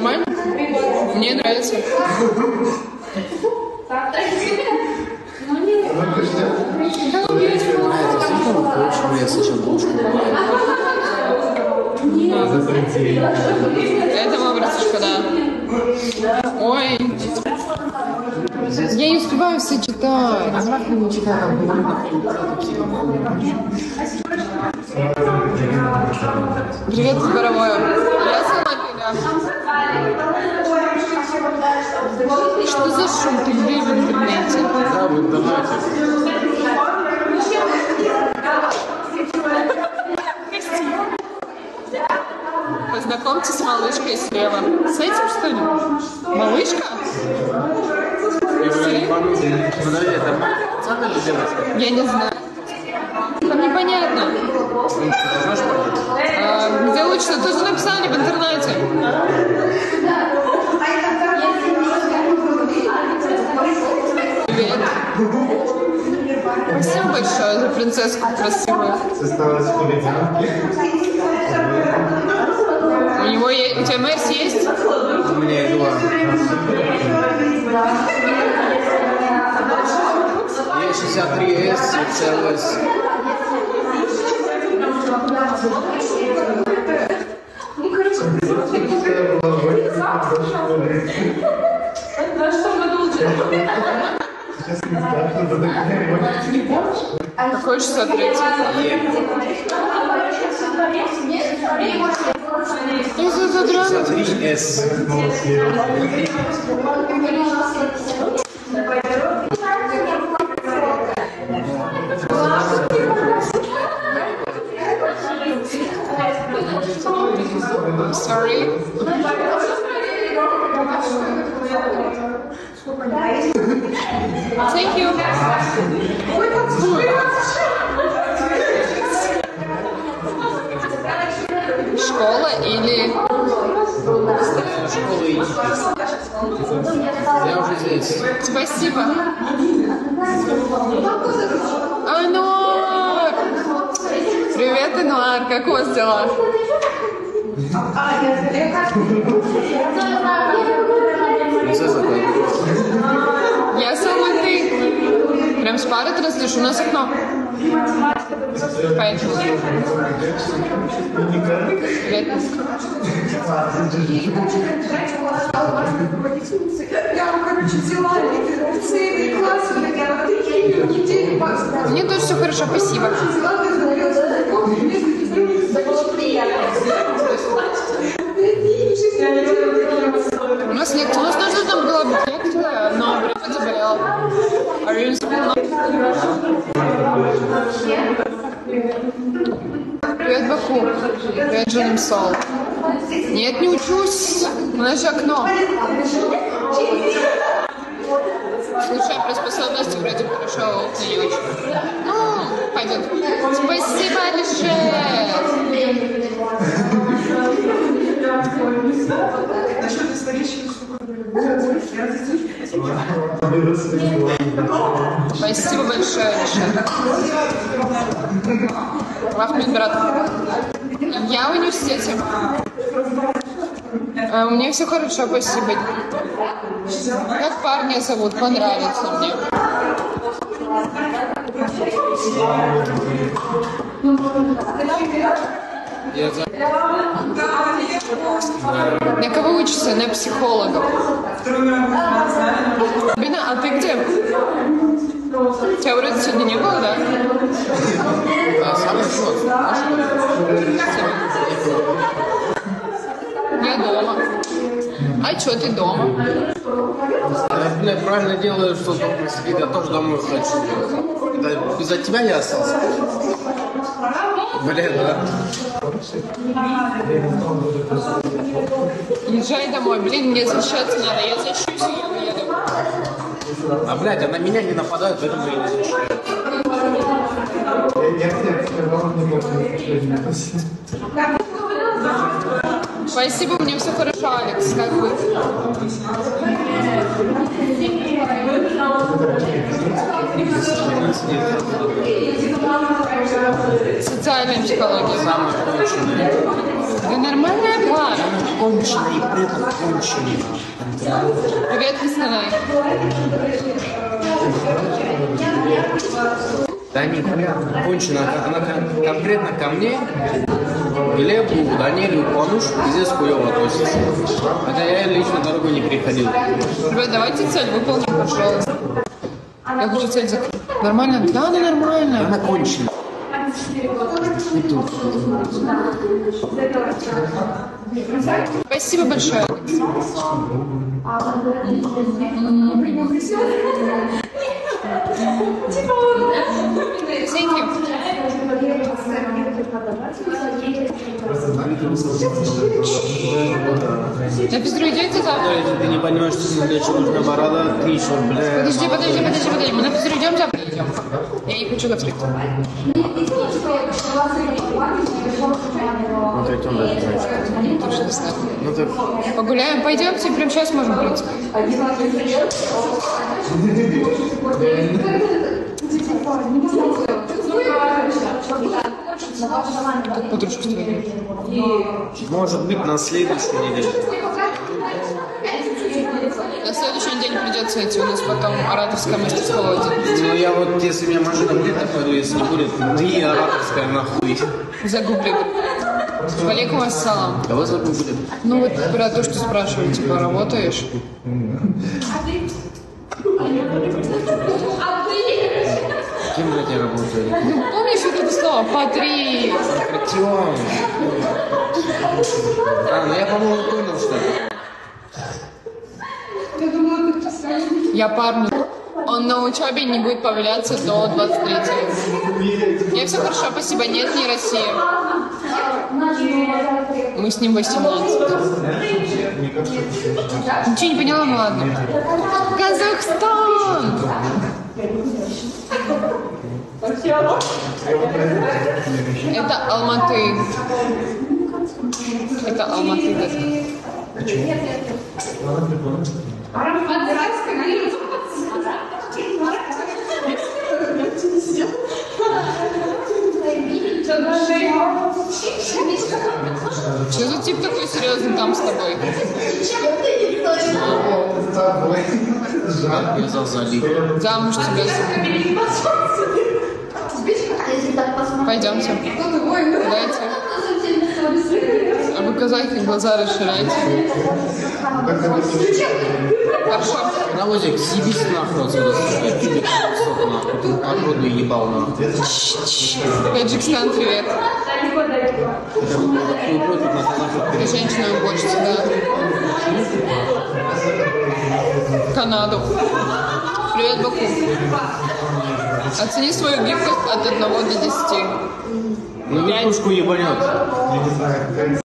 Нормально? Мне нравится. Это веса, чем да. Ой. Я не успеваю все читать. Привет, Боровое. Я сама Что за шум? Ты где в интернете? Да, в интернете. Познакомьтесь с малышкой слева. С этим, что ли? Малышка? Подожди, это пацан или девочка? Я не знаю. Там непонятно. А, где лучше? Тут же написали в интернете. Привет. Спасибо большое за принцесску красивую. У него е- у тебя Мерс есть? У меня два. Есть 63S, CLS. Сейчас не знаю, что за такая Какой 63? Что за задрана? 63S. Thank you. Школа или... Школа идти. Я уже здесь. Спасибо. Ануар! Привет, Ануар, как у вас дела? Принцесса какая? Я сама ты. Прям с пары транслируешь, у нас окно. Я. Мне тоже все хорошо, спасибо. У нас лекция. Привет, Баку. Привет, Джоним Сол. Нет, не учусь. У нас же окно. Случай приспособности вроде хорошо, а окна не очень. Ну, пойдет. Спасибо, Алишер. Спасибо большое, Алишер. Махмед, брат. Я в университете. У меня все хорошо, спасибо. Как парня зовут? Понравится мне. Я за... На кого учишься? На психологов. Бина, а ты где? Тебя вроде сегодня не было, да? А. Я дома. А что ты дома? Я, правильно делаю, что дома сидит. Я тоже домой хочу. Из-за тебя я остался. Блин, да. Езжай домой. Блин, мне защищаться надо. Я защищусь и я уеду. А, блядь, а на меня не нападают, поэтому я не защищаю. Спасибо, мне все хорошо, Алекс. Как вы? Социальная психология. Самый конченый. Да нормальная пара. Конченый и при этом конченый. Привет, Кистанай. Да нихуя, кончено. Она кон- конкретно ко мне, Глебу, Данилю, Пануш пиздец хуёво относится. Хотя я лично дорогу не переходил. Ребят, давайте цель выполним, пожалуйста. Я хочу цель закрыть. Нормально? Да, она нормально. Она кончена. Спасибо большое. Thank you. На пиздру идете завтра? Если ты не понимаешь, что чего нужна борода, ты еще, бля... Подожди, подожди, подожди, подожди. Мы на идем завтра? Идем. Я не хочу конфликт. Ну, как он даже знает. Точно не знаю. Ну, так... Погуляем, пойдемте, прямо сейчас можем, принципе. Как подружку. Может быть, на следующей неделе. На следующей неделе придется идти, у нас потом ораторское мастерство будет. Ну, я вот, если у меня машина будет, я пойду, если не будет, ну и ораторская нахуй. Загугли. Валейкум ассалам. Кого загуглит? Ну вот про то, что спрашивали, типа, работаешь? Кем, блядь, я работаю? Ну, помнишь вот это слово «патри»? Артем. А, ну я, по-моему, понял, что это. Я парню. Он на учебе не будет появляться до 23 Я все хорошо, спасибо. Нет, не Россия. Мы с ним 18. Ничего не поняла, ну ладно. Казахстан! Это Алматы. Это Алматы. да. Что за тип такой серьезный там с тобой? Я зазали. Замуж тебя. Пойдемте. Дайте. Казахи глаза расширяйте. Хорошо. Навозик, съебись нахуй отсюда, огороду ебал нахуй. Таджикистан, привет. Ты против нас нахуй Ты женщина уборщица, да. Канаду. Привет, Баку. Оцени свою гибкость от 1 до 10. Ну, верхушку ебанет.